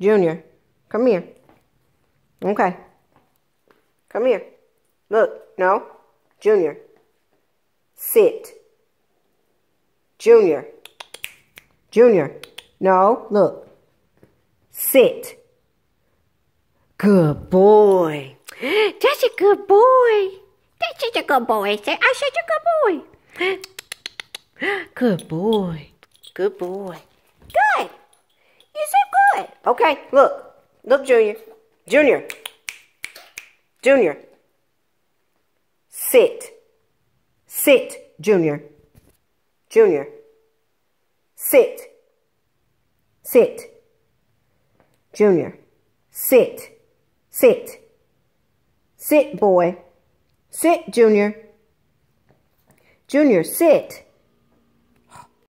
Junior, come here. Okay. Come here. Look, no. Junior. Sit. Junior. Junior. No, look. Sit. Good boy. That's a good boy. That's such a good boy. Say, I such a good boy. Good boy. Good boy. Good. Okay, look. Look, Junior. Junior. Junior. Sit. Sit, Junior. Junior. Sit. Sit. Junior. Sit. Sit. Sit, boy. Sit, Junior. Junior, sit.